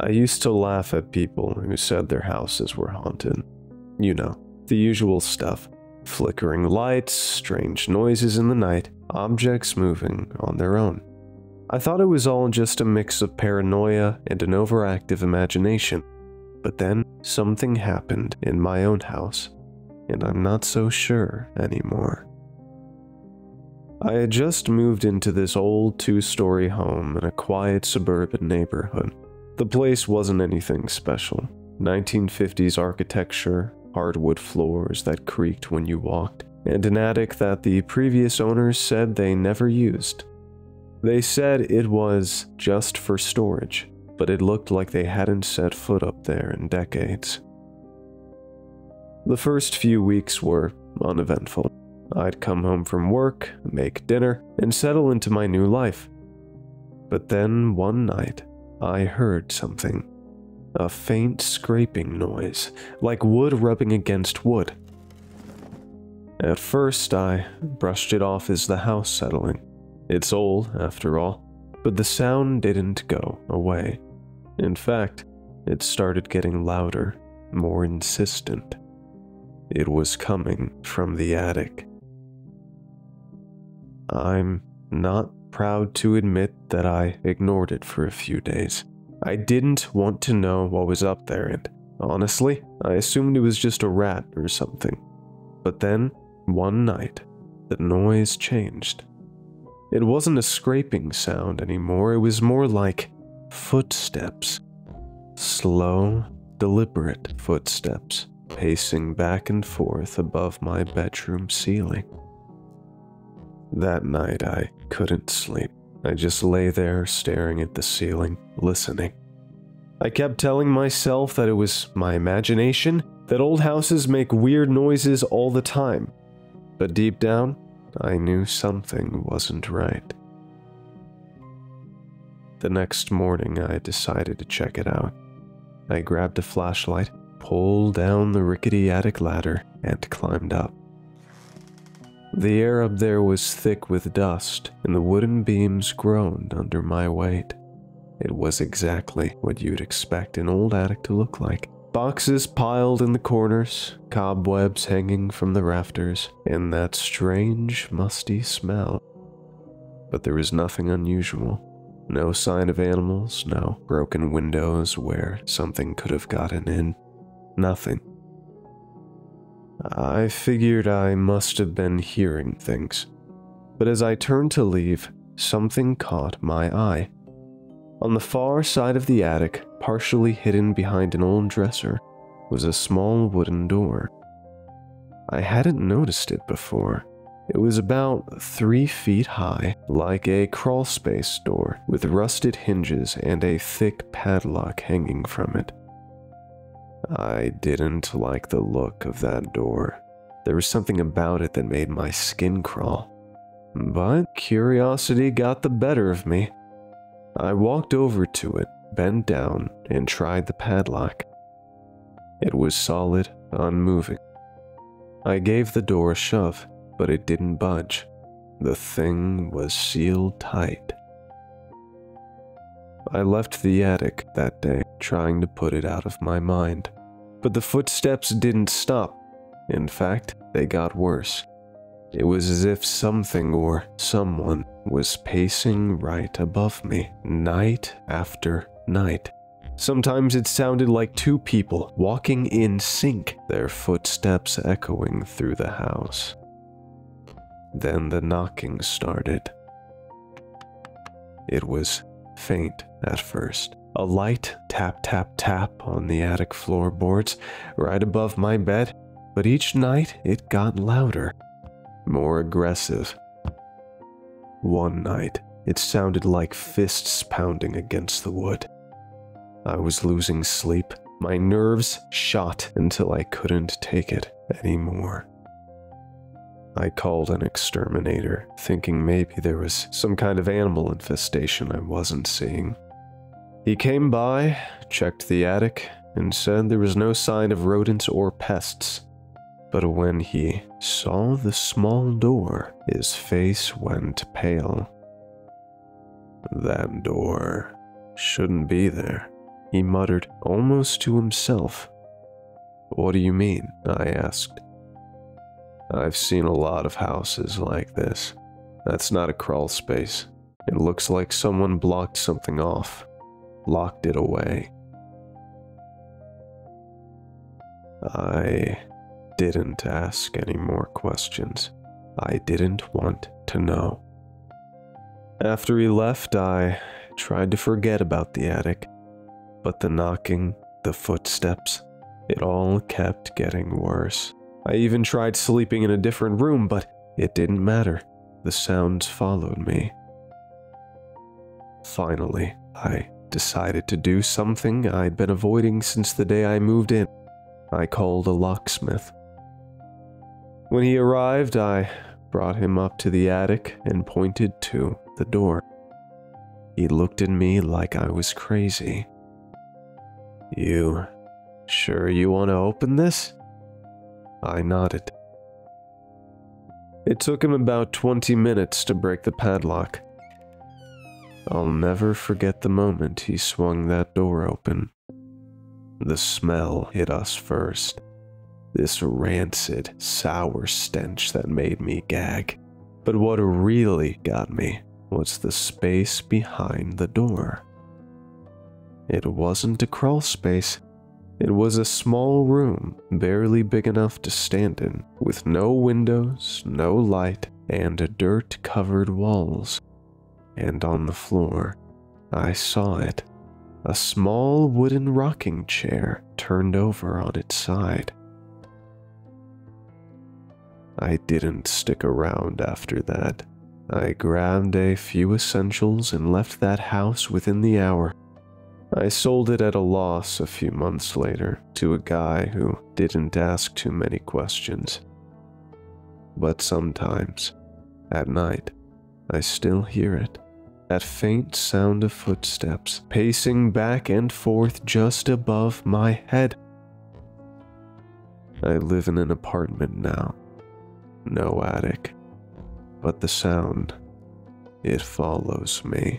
I used to laugh at people who said their houses were haunted. You know, the usual stuff flickering lights, strange noises in the night, objects moving on their own. I thought it was all just a mix of paranoia and an overactive imagination. But then something happened in my own house, and I'm not so sure anymore. I had just moved into this old two story home in a quiet suburban neighborhood. The place wasn't anything special 1950s architecture, hardwood floors that creaked when you walked, and an attic that the previous owners said they never used. They said it was just for storage, but it looked like they hadn't set foot up there in decades. The first few weeks were uneventful. I'd come home from work, make dinner, and settle into my new life. But then one night, I heard something. A faint scraping noise, like wood rubbing against wood. At first, I brushed it off as the house settling. It's old, after all, but the sound didn't go away. In fact, it started getting louder, more insistent. It was coming from the attic. I'm not proud to admit that I ignored it for a few days. I didn't want to know what was up there, and honestly, I assumed it was just a rat or something. But then, one night, the noise changed. It wasn't a scraping sound anymore, it was more like footsteps. Slow, deliberate footsteps, pacing back and forth above my bedroom ceiling. That night, I couldn't sleep. I just lay there staring at the ceiling, listening. I kept telling myself that it was my imagination, that old houses make weird noises all the time. But deep down, I knew something wasn't right. The next morning, I decided to check it out. I grabbed a flashlight, pulled down the rickety attic ladder, and climbed up. The air up there was thick with dust, and the wooden beams groaned under my weight. It was exactly what you'd expect an old attic to look like. Boxes piled in the corners, cobwebs hanging from the rafters, and that strange, musty smell. But there was nothing unusual. No sign of animals, no broken windows where something could have gotten in. Nothing. I figured I must have been hearing things. But as I turned to leave, something caught my eye. On the far side of the attic, partially hidden behind an old dresser, was a small wooden door. I hadn't noticed it before. It was about three feet high, like a crawlspace door, with rusted hinges and a thick padlock hanging from it. I didn't like the look of that door. There was something about it that made my skin crawl. But curiosity got the better of me. I walked over to it, bent down, and tried the padlock. It was solid, unmoving. I gave the door a shove, but it didn't budge. The thing was sealed tight. I left the attic that day, trying to put it out of my mind. But the footsteps didn't stop. In fact, they got worse. It was as if something or someone was pacing right above me, night after night. Sometimes it sounded like two people walking in sync, their footsteps echoing through the house. Then the knocking started. It was faint at first, a light tap tap tap on the attic floorboards right above my bed, but each night it got louder, more aggressive. One night, it sounded like fists pounding against the wood. I was losing sleep. My nerves shot until I couldn't take it anymore. I called an exterminator, thinking maybe there was some kind of animal infestation I wasn't seeing. He came by, checked the attic, and said there was no sign of rodents or pests. But when he saw the small door, his face went pale. That door shouldn't be there. he muttered, almost to himself. What do you mean? I asked. I've seen a lot of houses like this. That's not a crawl space. It looks like someone blocked something off, locked it away. I didn't ask any more questions. I didn't want to know. After he left, I tried to forget about the attic, but the knocking, the footsteps, it all kept getting worse. I even tried sleeping in a different room, but it didn't matter. The sounds followed me. Finally, I decided to do something I'd been avoiding since the day I moved in. I called a locksmith. When he arrived, I brought him up to the attic and pointed to the door. He looked at me like I was crazy. You sure you want to open this? I nodded. It took him about 20 minutes to break the padlock. I'll never forget the moment he swung that door open. The smell hit us first. This rancid, sour stench that made me gag. But what really got me was the space behind the door. It wasn't a crawl space. It was a small room, barely big enough to stand in, with no windows, no light, and dirt covered walls. And on the floor, I saw it a small wooden rocking chair turned over on its side. I didn't stick around after that. I grabbed a few essentials and left that house within the hour. I sold it at a loss a few months later to a guy who didn't ask too many questions. But sometimes, at night, I still hear it that faint sound of footsteps pacing back and forth just above my head. I live in an apartment now, no attic, but the sound, it follows me.